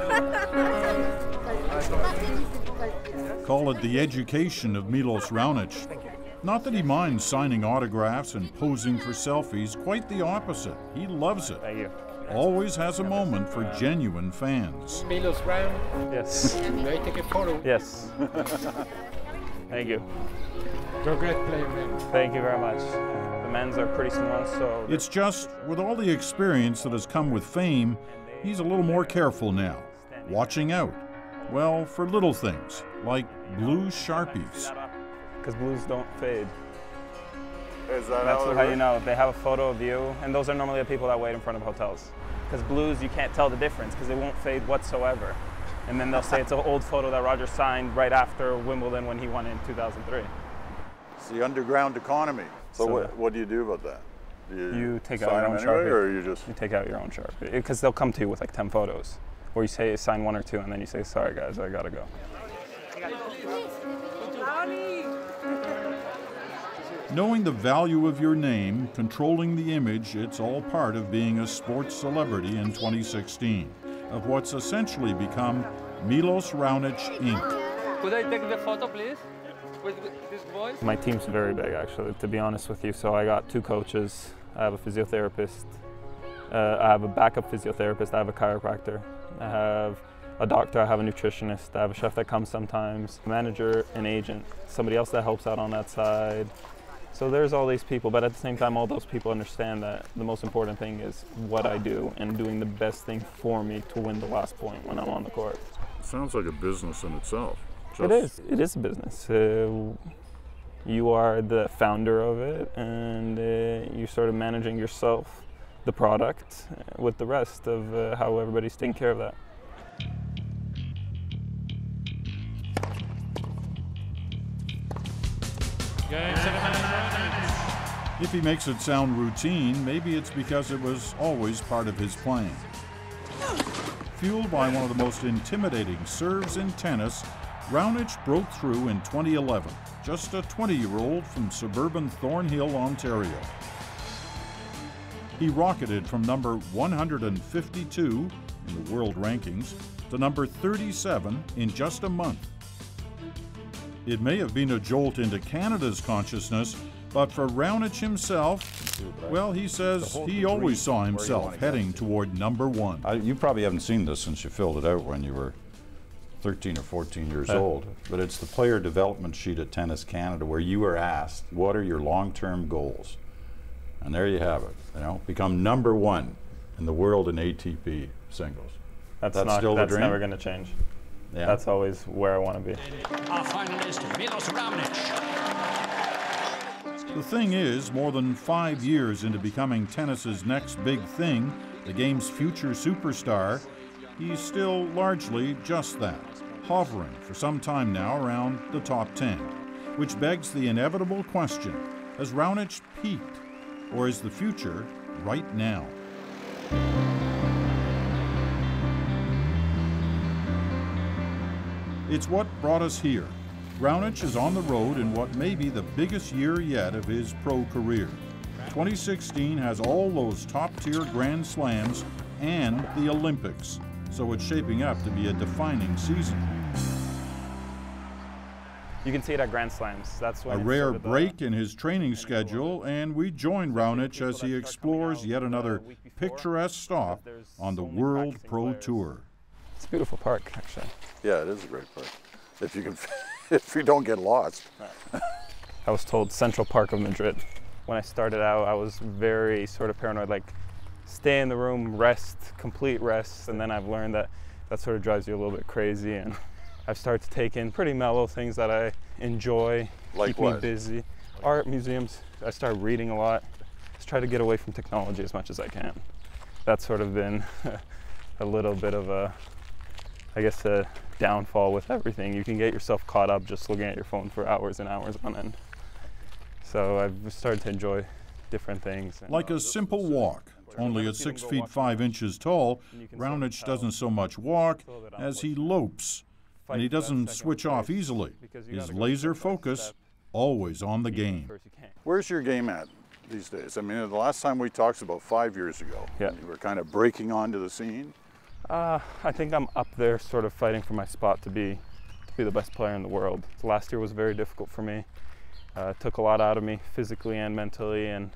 Call it the education of Milos Raonic. Not that he minds signing autographs and posing for selfies, quite the opposite. He loves it. Thank you. Always has a moment for genuine fans. Milos round. Yes. May I take a photo? Yes. Thank you. You're a great player, man. Thank you very much. The men's are pretty small, so It's just, with all the experience that has come with fame, he's a little more careful now, watching out. Well, for little things, like blue sharpies. because blues don't fade. Is that That's how, how you know. They have a photo of you, and those are normally the people that wait in front of hotels. Because blues, you can't tell the difference because they won't fade whatsoever. And then they'll say it's an old photo that Roger signed right after Wimbledon when he won in 2003. It's the underground economy. So, So- what, what do you do about that? Do you, You take out your own anyway, Sharpie. or you just You take out your own Sharpie because they'll come to you with like 10 photos, or you say sign one or two, and then you say, "Sorry guys, I gotta go." Knowing the value of your name, controlling the image, it's all part of being a sports celebrity in 2016, of what's essentially become Milos Raonic Inc. Could I take the photo, please? With this boy? My team's very big, actually, to be honest with you. So I got two coaches. I have a physiotherapist. Uh, I have a backup physiotherapist. I have a chiropractor. I have a doctor. I have a nutritionist. I have a chef that comes sometimes. A manager, an agent, somebody else that helps out on that side. So there's all these people, but at the same time, all those people understand that the most important thing is what I do and doing the best thing for me to win the last point when I'm on the court. Sounds like a business in itself. It is. It is a business. Uh, you are the founder of it, and uh, you're sort of managing yourself, the product, with the rest of uh, how everybody's taking care of that. If he makes it sound routine, maybe it's because it was always part of his plan. Fueled by one of the most intimidating serves in tennis, Raonic broke through in 2011, just a 20 year old from suburban Thornhill, Ontario. He rocketed from number 152 in the world rankings to number 37 in just a month. It may have been a jolt into Canada's consciousness, but for Raonic himself, well, he says he always saw himself heading toward number one. I, you probably haven't seen this since you filled it out when you were 13 or 14 years Uh. old, but it's the player development sheet at Tennis Canada where you are asked, "What are your long-term goals?" And there you have it. You know, become number one in the world in ATP singles. That's, That's not. still the dream. that's never going to change. Yeah. That's always where I want to be. Our finalist, Milos Raonic. The thing is, more than five years into becoming tennis's next big thing, the game's future superstar, he's still largely just that, hovering for some time now around the top 10. Which begs the inevitable question Has Raonic peaked, or is the future right now? It's what brought us here. Raonic is on the road in what may be the biggest year yet of his pro career. 2016 has all those top tier Grand Slams and the Olympics, so it's shaping up to be a defining season. You can see it at Grand Slams. That's when A rare sort of the- break in his training schedule, and we join Raonic as he explores yet another picturesque stop on the World Pro Tour. It's a beautiful park, actually. Yeah, it is a great park. If you can, if you don't get lost. I was told Central Park of Madrid. When I started out, I was very sort of paranoid, like stay in the room, rest, complete rest, and then I've learned that that sort of drives you a little bit crazy, and I've started to take in pretty mellow things that I enjoy, Like keep me busy. Art museums. I started reading a lot. Just try to get away from technology as much as I can. That's sort of been a little bit of a, I guess, a downfall with everything. You can get yourself caught up just looking at your phone for hours and hours on end. So I've started to enjoy different things. and- Like a simple walk, only at six feet five inches tall, Raonic doesn't so much walk as he lopes, and he doesn't switch off easily. His laser focus always on the game. First you can't. Where's your game at these days? I mean, the last time we talked was about five years ago. Yeah. You were kind of breaking onto the scene. Uh, I think I'm up there, sort of fighting for my spot to be to be the best player in the world. Last year was very difficult for me. Uh, took a lot out of me physically and mentally, and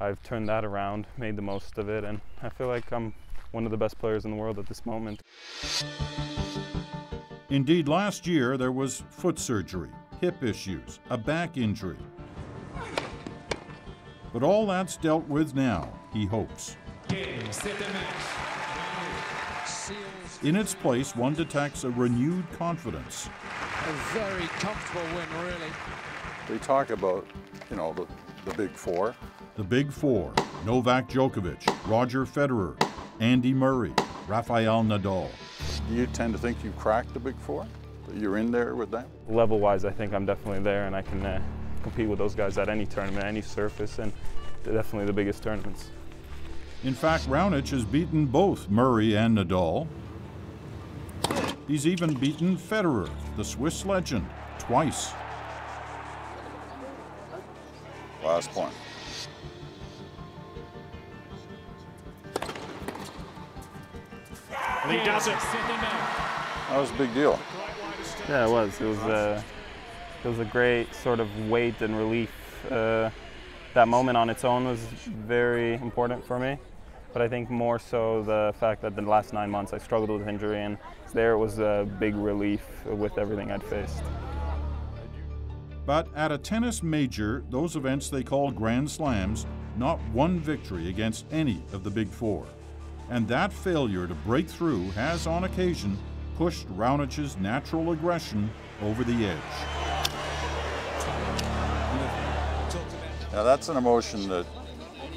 I've turned that around, made the most of it, and I feel like I'm one of the best players in the world at this moment. Indeed, last year there was foot surgery, hip issues, a back injury. But all that's dealt with now, he hopes. In its place, one detects a renewed confidence. A very comfortable win, really. They talk about, you know, the, the big four. The Big Four Novak Djokovic, Roger Federer, Andy Murray, Rafael Nadal. Do you tend to think you've cracked the big four? That you're in there with them? Level wise, I think I'm definitely there, and I can uh, compete with those guys at any tournament, any surface, and definitely the biggest tournaments. In fact, Raonic has beaten both Murray and Nadal. He's even beaten Federer, the Swiss legend, twice. Last point. And he does it. That was a big deal. Yeah, it was. It was a, it was a great sort of weight and relief. Uh, that moment on its own was very important for me, but I think more so the fact that the last nine months I struggled with injury, and there it was a big relief with everything I'd faced. But at a tennis major, those events they call Grand Slams, not one victory against any of the Big Four. And that failure to break through has, on occasion, pushed Raonic's natural aggression over the edge. Now that's an emotion that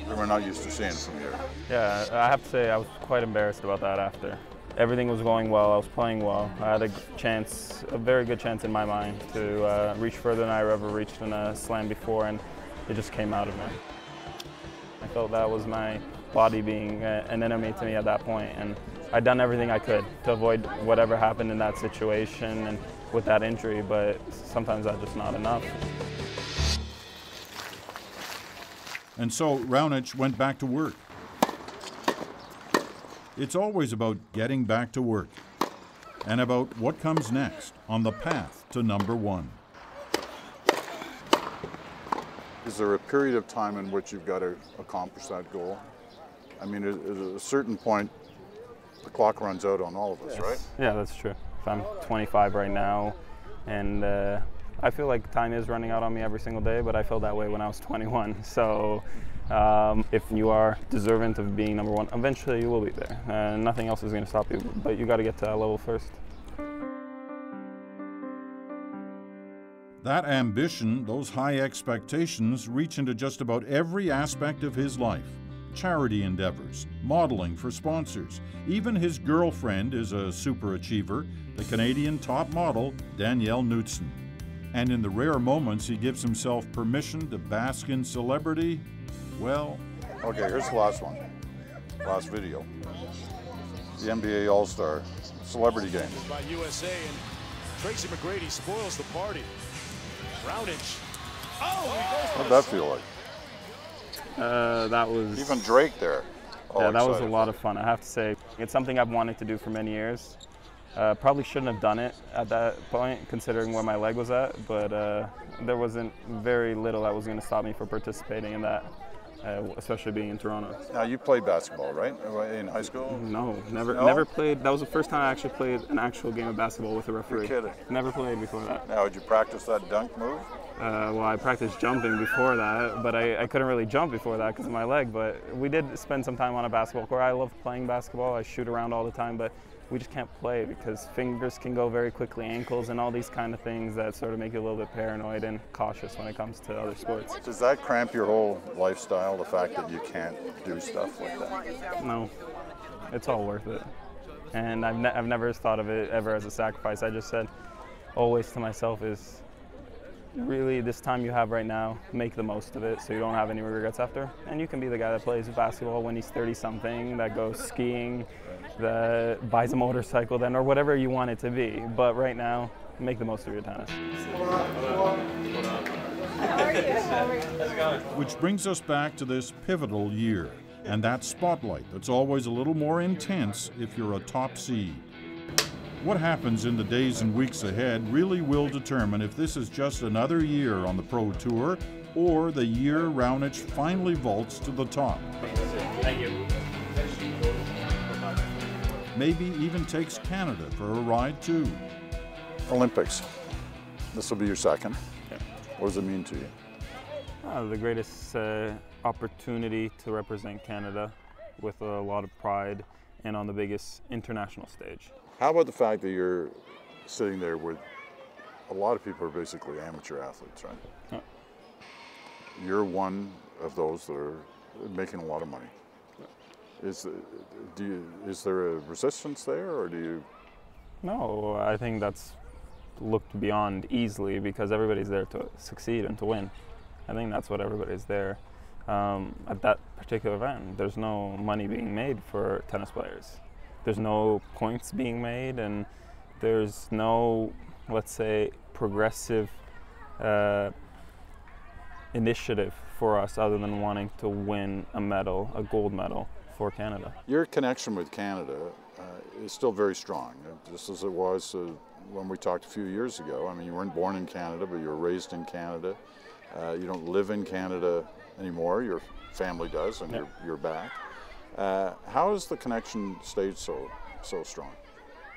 we're not used to seeing from here. Yeah, I have to say I was quite embarrassed about that after. Everything was going well, I was playing well. I had a chance, a very good chance in my mind to uh, reach further than I ever reached in a slam before, and it just came out of me. I felt that was my body being uh, an enemy to me at that point, and I'd done everything I could to avoid whatever happened in that situation and with that injury, but sometimes that's just not enough. And so Raonic went back to work. It's always about getting back to work and about what comes next on the path to number one. Is there a period of time in which you've got to accomplish that goal? I mean, at at a certain point, the clock runs out on all of us, right? Yeah, that's true. If I'm 25 right now, and uh, I feel like time is running out on me every single day, but I felt that way when I was 21. So um, if you are deserving of being number one, eventually you will be there. Uh, nothing else is going to stop you, but you got to get to that level first. That ambition, those high expectations, reach into just about every aspect of his life charity endeavors, modeling for sponsors. Even his girlfriend is a super achiever, the Canadian top model, Danielle Knudson. And in the rare moments he gives himself permission to bask in celebrity, well, Okay, here's the last one. Last video. The NBA All Star Celebrity Game. by USA, and Tracy McGrady spoils the party. Roundage. Oh, How'd that feel like? Uh, that was Even Drake there. all yeah, that was a lot of fun. I have to say, it's something I've wanted to do for many years. Uh, probably shouldn't have done it at that point, considering where my leg was at. But uh, there wasn't very little that was going to stop me from participating in that, uh, especially being in Toronto. Now you played basketball, right? In high school. No, never, No? never played. That was the first time I actually played an actual game of basketball with a referee. You're kidding. Never played before that. Now, did you practice that dunk move? Uh, well, I practiced jumping before that, but I, I couldn't really jump before that because of my leg. But we did spend some time on a basketball court. I love playing basketball. I shoot around all the time, but we just can't play because fingers can go very quickly, ankles, and all these kind of things that sort of make you a little bit paranoid and cautious when it comes to other sports. Does that cramp your whole lifestyle? The fact that you can't do stuff like that? No, it's all worth it. And I've, ne- I've never thought of it ever as a sacrifice. I just said always to myself is really this time you have right now, make the most of it so you don't have any regrets after. And you can be the guy that plays basketball when he's 30 something, that goes skiing, that buys a motorcycle then, or whatever you want it to be. But right now, make the most of your tennis. which brings us back to this pivotal year. and that spotlight that's always a little more intense if you're a top seed. What happens in the days and weeks ahead really will determine if this is just another year on the Pro Tour or the year Raonic finally vaults to the top. Thank you. Maybe even takes Canada for a ride too. Olympics. This will be your second. What does it mean to you? Uh, the greatest uh, opportunity to represent Canada with a lot of pride and on the biggest international stage. How about the fact that you're sitting there with a lot of people are basically amateur athletes, right? You're one of those that are making a lot of money. Is, uh, do you, is there a resistance there, or do you? No, I think that's looked beyond easily because everybody's there to succeed and to win. I think that's what everybody's there. Um, at that particular event, there's no money being made for tennis players. There's no points being made, and there's no, let's say, progressive uh, initiative for us other than wanting to win a medal, a gold medal for Canada. Your connection with Canada uh, is still very strong, uh, just as it was uh, when we talked a few years ago. I mean, you weren't born in Canada, but you were raised in Canada. Uh, you don't live in Canada anymore. Your family does, and you're, you're back. Uh, how has the connection stayed so so strong?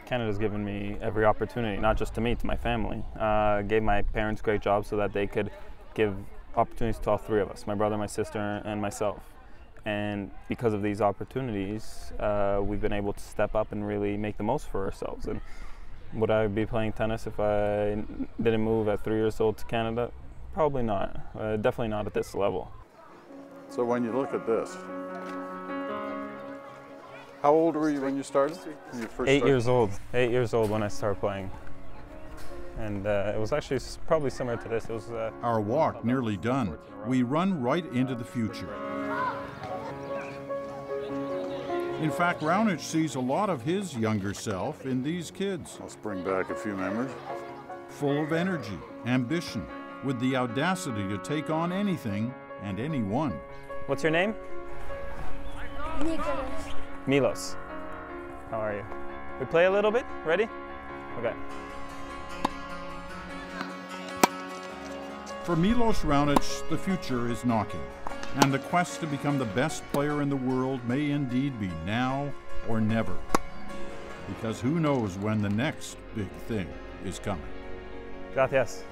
Canada's given me every opportunity, not just to me, to my family. Uh, gave my parents great jobs so that they could give opportunities to all three of us my brother, my sister, and myself. And because of these opportunities, uh, we've been able to step up and really make the most for ourselves. And would I be playing tennis if I didn't move at three years old to Canada? Probably not. Uh, definitely not at this level. So when you look at this, how old were you when you started? When you first Eight started? years old. Eight years old when I started playing. And uh, it was actually probably similar to this. It was uh, Our walk nearly done. We run right into the future. In fact, Raonic sees a lot of his younger self in these kids, Let's bring back a few memories. full of energy, ambition, with the audacity to take on anything and anyone. What's your name? Nicholas. Milos. How are you? We play a little bit? Ready? Okay. For Milos Raonic, the future is knocking, and the quest to become the best player in the world may indeed be now or never. Because who knows when the next big thing is coming. Gracias.